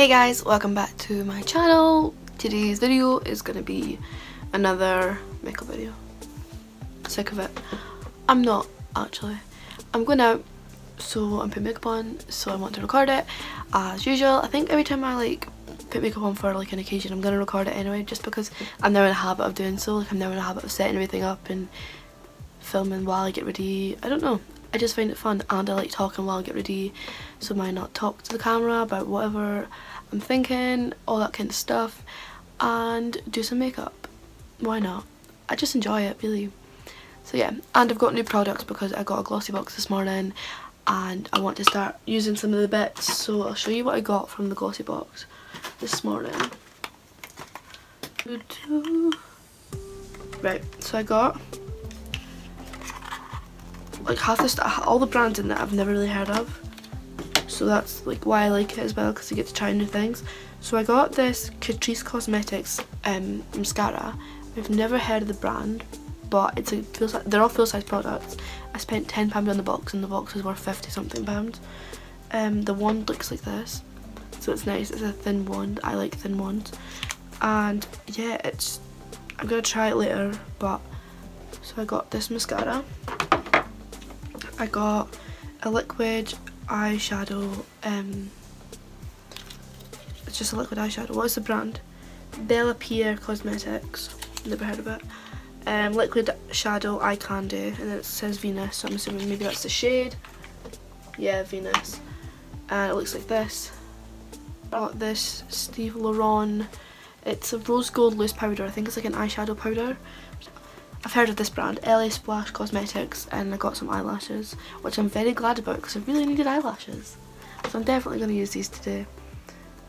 Hey guys, welcome back to my channel. Today's video is to be another makeup video. Sick of it. I'm not actually. I'm going out so I'm putting makeup on so I want to record it as usual. I think every time I like put makeup on for like an occasion I'm to record it anyway just because I'm now in a habit of doing so. Like I'm now in a habit of setting everything up and filming while I get ready. I don't know. I just find it fun and I like talking while I get ready so might not talk to the camera about whatever I'm thinking, all that kind of stuff and do some makeup. Why not? I just enjoy it really. So yeah, and I've got new products because I got a glossy box this morning and I want to start using some of the bits so I'll show you what I got from the glossy box this morning. Right, so I got like half the all the brands in that I've never really heard of. So that's like why I like it as well because you get to try new things. So I got this Catrice Cosmetics um, mascara. I've never heard of the brand but it's a full they're all full-size products. I spent £10 on the box and the box was worth 50 something pounds. Um, the wand looks like this. So it's nice it's a thin wand. I like thin wands. And yeah it's I'm gonna try it later but so I got this mascara I got a liquid eyeshadow um it's just a liquid eyeshadow. What is the brand? Bella Pierre Cosmetics. Never heard of it. Um, liquid shadow eye candy and it says Venus so I'm assuming maybe that's the shade. Yeah Venus. And it looks like this. Got this? Steve Laurant. It's a rose gold loose powder. I think it's like an eyeshadow powder I've heard of this brand, LA Splash Cosmetics, and I got some eyelashes, which I'm very glad about because I really needed eyelashes. So I'm definitely going to use these today.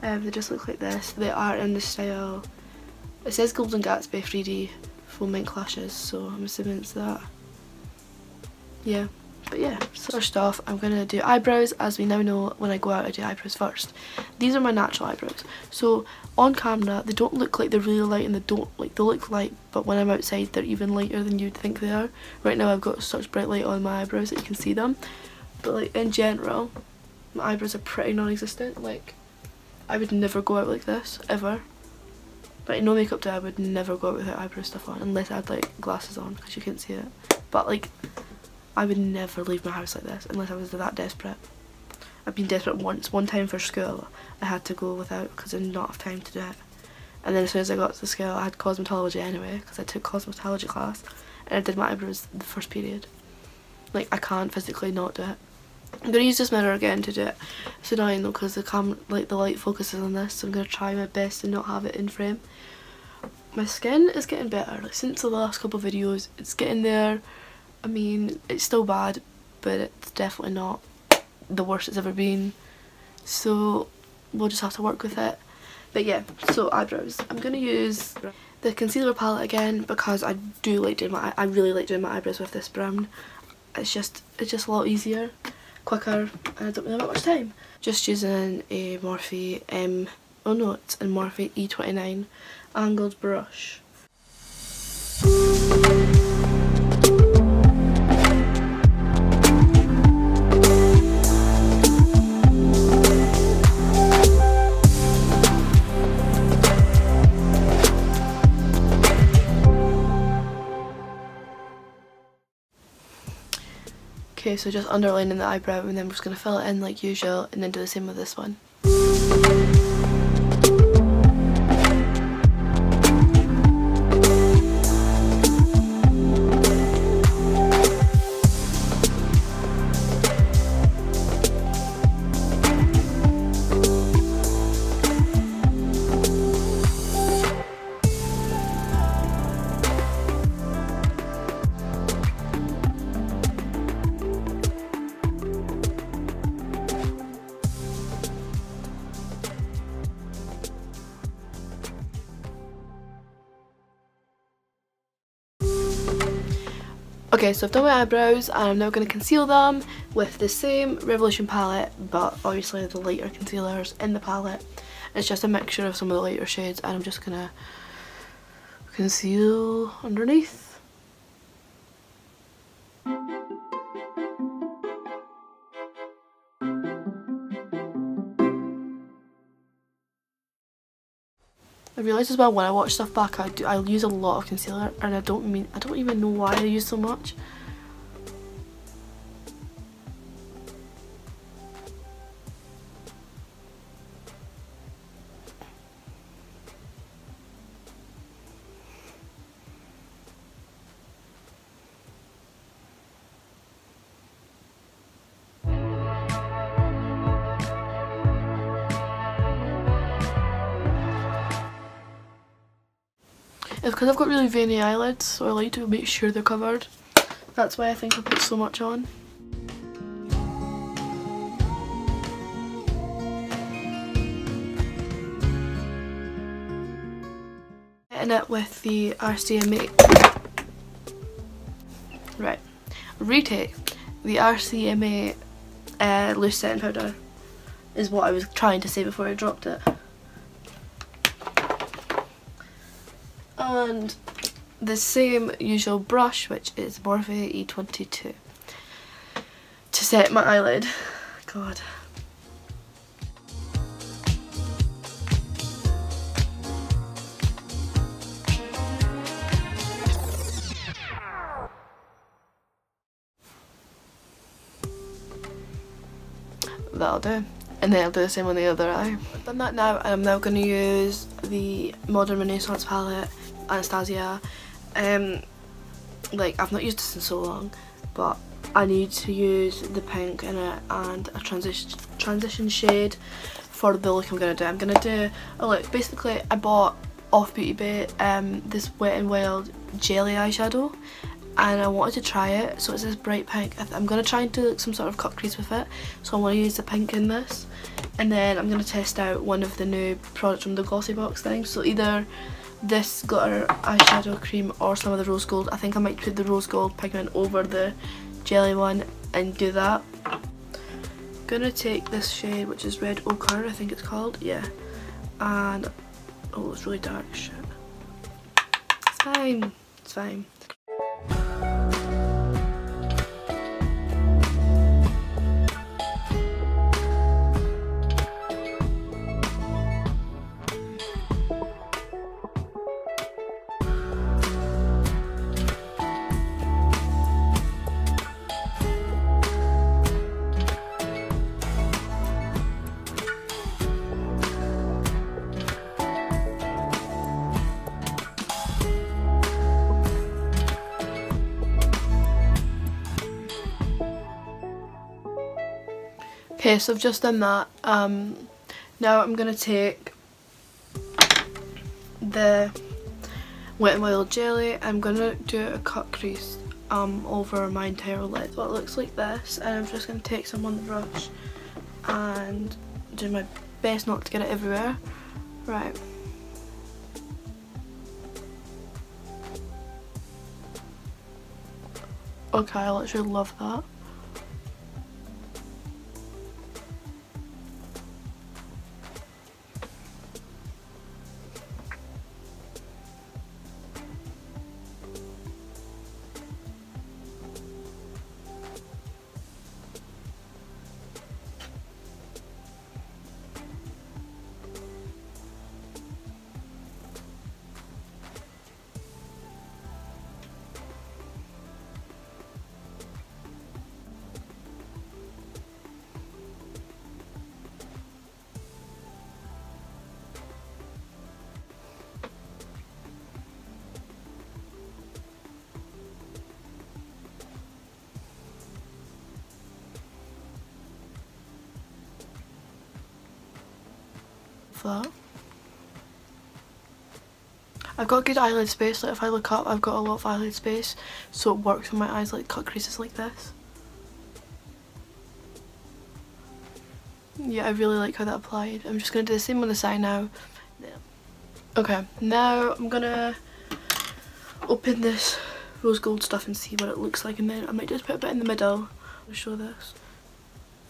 Um, they just look like this. They are in the style, it says Golden Gatsby 3D full mink lashes, so I'm assuming it's that. Yeah. But yeah, so first off I'm going to do eyebrows as we now know when I go out I do eyebrows first. These are my natural eyebrows. So on camera they don't look like they're really light and they don't like they look light but when I'm outside they're even lighter than you'd think they are. Right now I've got such bright light on my eyebrows that you can see them. But like in general my eyebrows are pretty non-existent. Like I would never go out like this ever. Like no makeup day I would never go out without eyebrow stuff on unless I had like glasses on because you couldn't see it. But like I would never leave my house like this unless I was that desperate. I've been desperate once. One time for school, I had to go without because I did not have time to do it. And then as soon as I got to school, I had cosmetology anyway because I took cosmetology class and I did my eyebrows the first period. Like, I can't physically not do it. I'm to use this mirror again to do it. It's annoying though because the cam like the light focuses on this so I'm going to try my best to not have it in frame. My skin is getting better. Like, since the last couple videos, it's getting there. I mean, it's still bad, but it's definitely not the worst it's ever been. So we'll just have to work with it. But yeah, so eyebrows. I'm going to use the concealer palette again because I do like doing my, I really like doing my eyebrows with this brown. It's just, it's just a lot easier, quicker, and I don't really have much time. Just using a Morphe M, oh no, it's a Morphe E29 angled brush. Okay, so just underlining the eyebrow and then we're just going to fill it in like usual and then do the same with this one. Okay, so I've done my eyebrows and I'm now going to conceal them with the same Revolution palette, but obviously the lighter concealers in the palette. It's just a mixture of some of the lighter shades and I'm just going to conceal underneath. I realised as well when I watch stuff back I do I use a lot of concealer and I don't mean I don't even know why I use so much. Because I've got really veiny eyelids, so I like to make sure they're covered. That's why I think I put so much on. Getting it with the RCMA. Right. Retake. The RCMA uh, loose setting powder is what I was trying to say before I dropped it. And the same usual brush which is Morphe E22 to set my eyelid. God. That'll do. And then I'll do the same on the other eye. I've done that now and I'm now going to use the Modern Renaissance palette Anastasia. Um, like I've not used this in so long, but I need to use the pink in it and a transition transition shade for the look I'm gonna do. I'm gonna do a look. Basically, I bought off Beauty Bay um, this Wet n Wild jelly eyeshadow and I wanted to try it so it's this bright pink I'm going to try and do some sort of cut crease with it so I want to use the pink in this and then I'm going to test out one of the new products from the Glossybox thing so either this glitter eyeshadow cream or some of the rose gold. I think I might put the rose gold pigment over the jelly one and do that. Gonna take this shade which is red ochre I think it's called, yeah. And, oh it's really dark, shit. It's fine, it's fine. Okay, so I've just done that. Um, now I'm going to take the Wet n Wild jelly. I'm going to do a cut crease um, over my entire lid. So it looks like this and I'm just going to take some on the brush and do my best not to get it everywhere. Right. Okay, I literally love that. That. I've got good eyelid space, like if I look up I've got a lot of eyelid space so it works when my eyes like cut creases like this. Yeah, I really like how that applied. I'm just going to do the same on the side now. Okay, now I'm gonna open this rose gold stuff and see what it looks like and then I might just put a bit in the middle. I'll show this.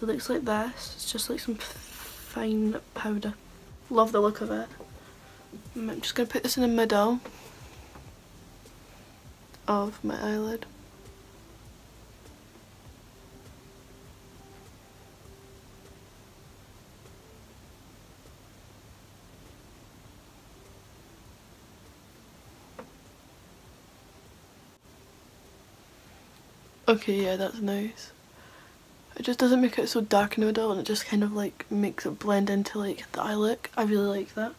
It looks like this. It's just like some fine powder. Love the look of it. I'm just going to put this in the middle of my eyelid. Okay, yeah, that's nice. It just doesn't make it so dark in the middle and it just kind of like makes it blend into like the eye look. I really like that.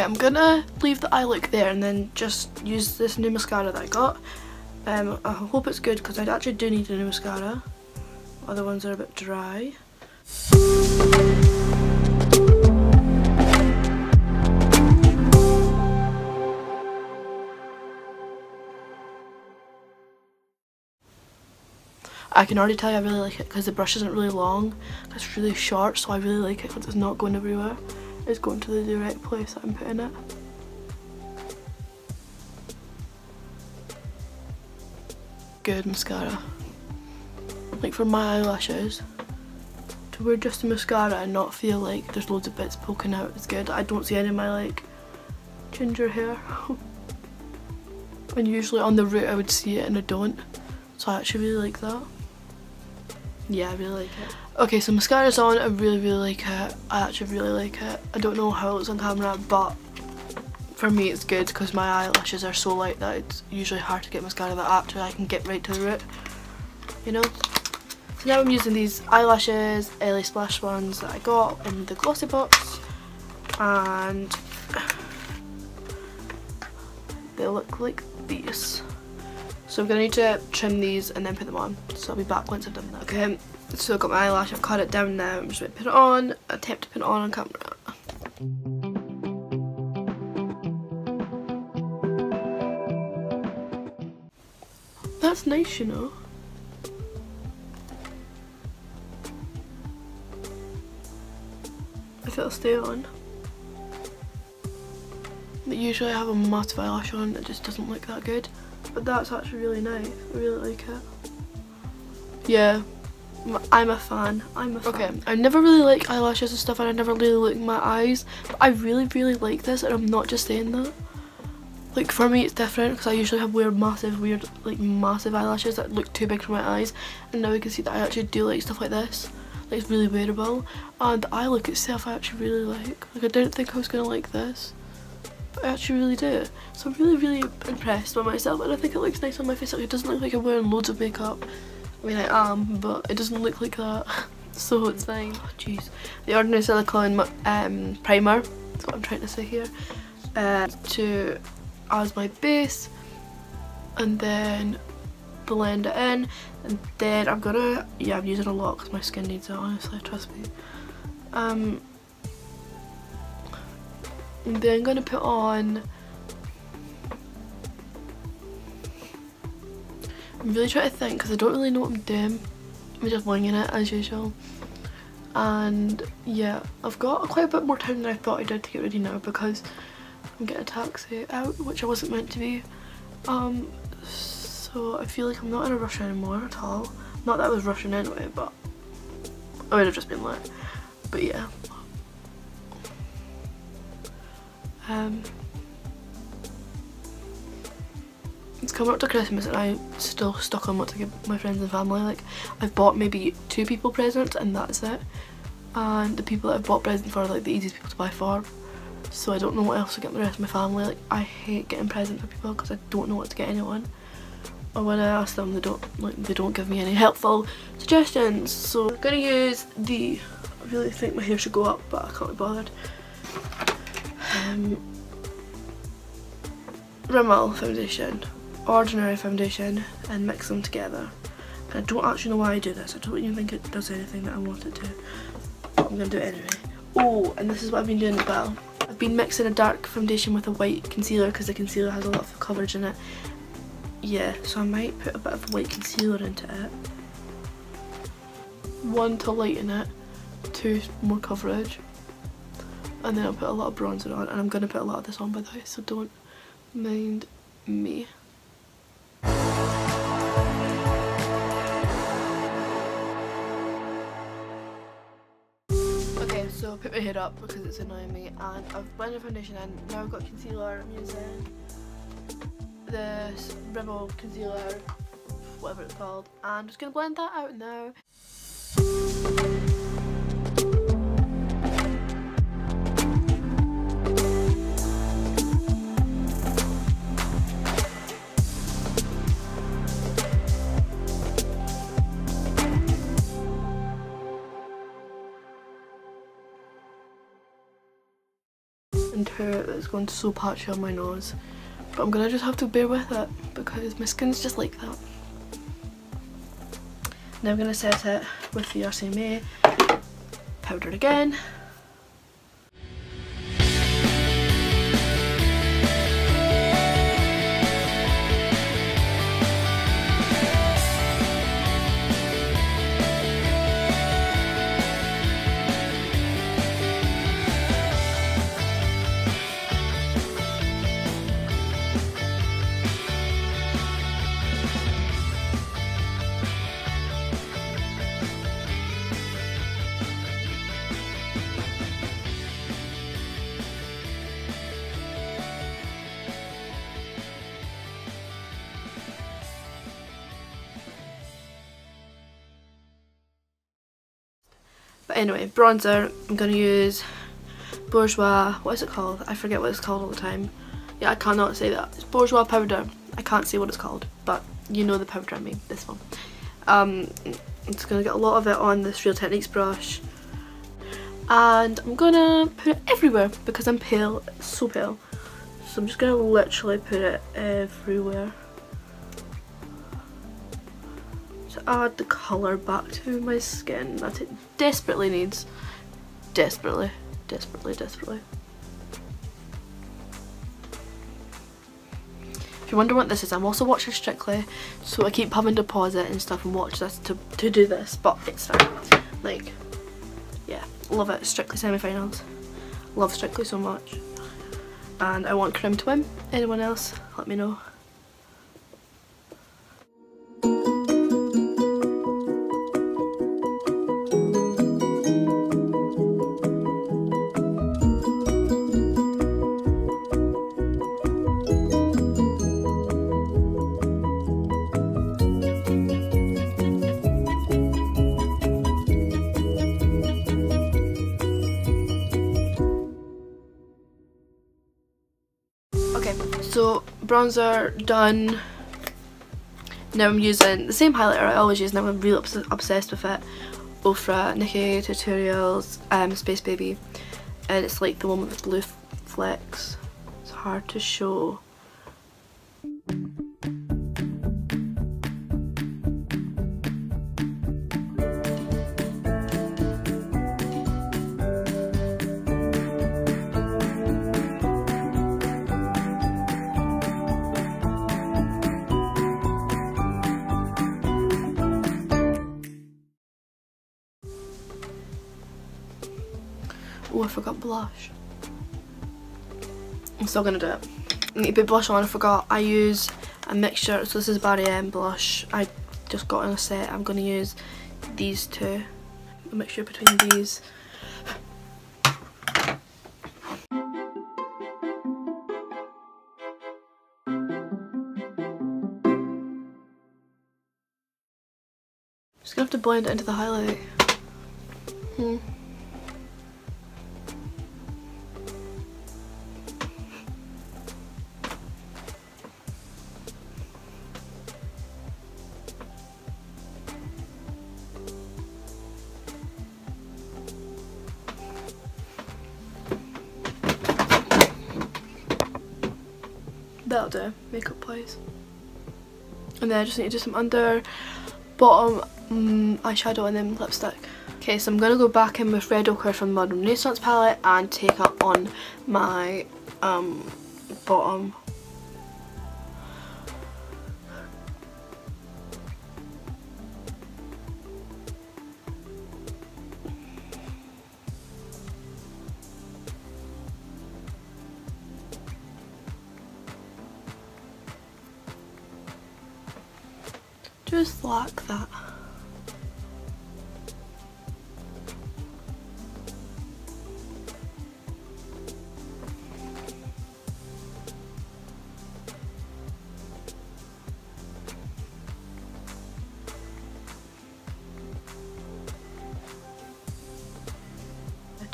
Okay, I'm gonna leave the eye look there and then just use this new mascara that I got. Um, I hope it's good because I actually do need a new mascara. Other ones are a bit dry. I can already tell you I really like it because the brush isn't really long. It's really short so I really like it because it's not going everywhere is going to the direct place that I'm putting it. Good mascara. Like for my eyelashes, to wear just a mascara and not feel like there's loads of bits poking out is good. I don't see any of my like ginger hair. and usually on the root I would see it and I don't. So I actually really like that. Yeah, I really like it. Okay, so mascara's on. I really, really like it. I actually really like it. I don't know how it looks on camera, but for me it's good because my eyelashes are so light that it's usually hard to get mascara that actually I can get right to the root. You know? So now I'm using these eyelashes, LA Splash ones that I got in the glossy box. And they look like these. So I'm going to need to trim these and then put them on. So I'll be back once I've done that. Okay, so I've got my eyelash, I've cut it down now. I'm just to put it on, attempt to put it on on camera. That's nice, you know. If it'll stay on. But usually I have a massive eyelash on, it just doesn't look that good. But that's actually really nice. I really like it. Yeah, I'm a fan. I'm a fan. Okay, I never really like eyelashes and stuff and I never really look at my eyes. But I really, really like this and I'm not just saying that. Like for me it's different because I usually have weird massive, weird, like massive eyelashes that look too big for my eyes. And now you can see that I actually do like stuff like this. Like it's really wearable. And the eye look itself I actually really like. Like I didn't think I was going to like this. I actually really do. So I'm really, really impressed by myself and I think it looks nice on my face. Like it doesn't look like I'm wearing loads of makeup. I mean I am, but it doesn't look like that. so it's fine. Oh jeez. The Ordinary Silicone um, Primer, that's what I'm trying to say here, uh, to as my base and then blend it in and then I'm gonna, yeah I'm using a lot because my skin needs it honestly, trust me. Um, and then I'm gonna put on I'm really trying to think because I don't really know what I'm doing. I'm just winging it as usual. And yeah, I've got quite a bit more time than I thought I did to get ready now because I'm getting a taxi out, which I wasn't meant to be. Um, so I feel like I'm not in a rush anymore at all. Not that I was rushing anyway, but I would have just been late. But yeah. Um, it's coming up to Christmas and I'm still stuck on what to give my friends and family. Like I've bought maybe two people presents and that's it. And the people that I've bought presents for are like the easiest people to buy for. So I don't know what else to get the rest of my family. Like I hate getting presents for people because I don't know what to get anyone. Or when I ask them they don't like they don't give me any helpful suggestions. So I'm gonna use the I really think my hair should go up but I can't be bothered. Um, Rimmel foundation, ordinary foundation and mix them together. And I don't actually know why I do this, I don't even think it does anything that I want it to. I'm going to do it anyway. Oh, and this is what I've been doing as well. I've been mixing a dark foundation with a white concealer because the concealer has a lot of coverage in it. Yeah, so I might put a bit of white concealer into it. One to lighten it, two more coverage and then I'll put a lot of bronzer on and I'm going to put a lot of this on by the way so don't mind me. Okay so I put my hair up because it's annoying me and I've blended foundation in. Now I've got concealer. I'm using this Rimmel concealer, whatever it's called. And I'm just going to blend that out now. It's going to so patchy on my nose. But I'm gonna just have to bear with it because my skin's just like that. Now I'm gonna set it with the RCMA powder again anyway, bronzer, I'm going to use Bourjois, what is it called? I forget what it's called all the time. Yeah, I cannot say that. It's Bourjois powder. I can't say what it's called, but you know the powder I mean, this one. Um, I'm just going to get a lot of it on this Real Techniques brush. And I'm going to put it everywhere because I'm pale, so pale. So I'm just going to literally put it everywhere. Add the colour back to my skin that it desperately needs. Desperately, desperately, desperately. If you wonder what this is, I'm also watching Strictly, so I keep having to pause it and stuff and watch this to, to do this, but it's fine. Like, yeah, love it. Strictly semi-finals. Love Strictly so much. And I want Karim to win. Anyone else, let me know. So bronzer done. Now I'm using the same highlighter I always use now I'm really obs obsessed with it. Ofra NikkieTutorials Tutorials um, Space Baby and it's like the one with the blue flecks. It's hard to show. Oh, I forgot blush. I'm still gonna do it. I need to put blush on, I forgot. I use a mixture, so this is Barry M blush. I just got in a set. I'm gonna use these two. A mixture between these. Just gonna have to blend it into the highlight. Hmm. That'll do, makeup wise. And then I just need to do some under, bottom um, eyeshadow and then lipstick. Okay, so I'm going to go back in with Red Ochre from the Modern Renaissance palette and take up on my um, bottom Just like that.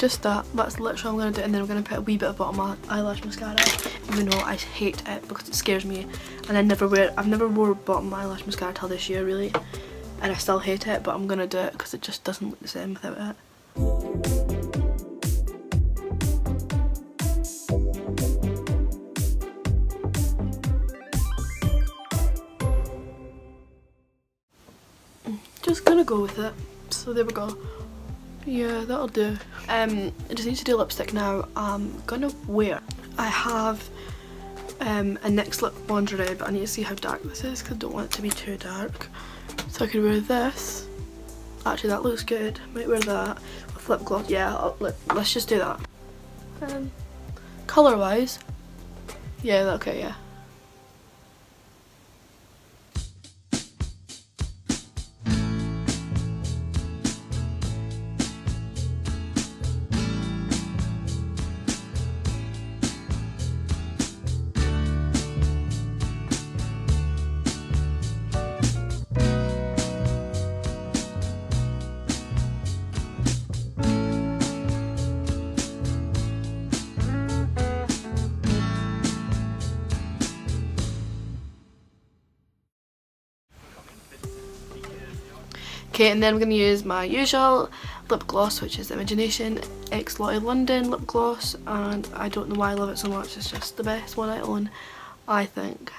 Just that. That's literally what I'm going to do and then I'm going to put a wee bit of bottom eyelash mascara even though I hate it because it scares me and I never wear I've never wore bottom eyelash mascara till this year really and I still hate it but I'm going to do it because it just doesn't look the same without it. Mm, just gonna go with it. So there we go. Yeah, that'll do. Um, I just need to do lipstick now. I'm gonna wear. I have um, a NYX lip lingerie, but I need to see how dark this is because I don't want it to be too dark. So I could wear this. Actually, that looks good. Might wear that with lip gloss. Yeah, I'll, let, us just do that. Um, Colour wise, yeah, okay, yeah. Okay, and then I'm going to use my usual lip gloss, which is Imagination X Lottie London lip gloss, and I don't know why I love it so much, it's just the best one I own, I think.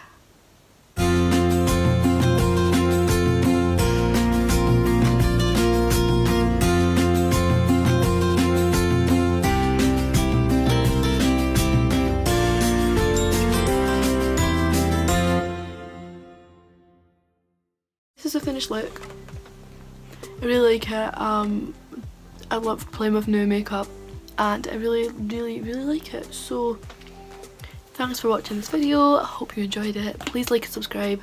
This is a finished look. I really like it. Um, I love playing with new makeup and I really, really, really like it. So thanks for watching this video. I hope you enjoyed it. Please like and subscribe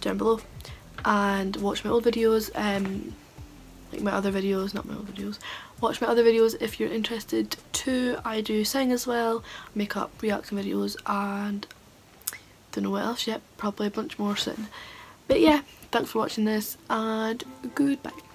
down below and watch my old videos. Um, like my other videos, not my old videos. Watch my other videos if you're interested too. I do sing as well, makeup, reaction videos and don't know what else yet. Probably a bunch more soon. But yeah, thanks for watching this and goodbye.